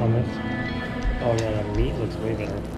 on this. Oh yeah, that meat looks way better.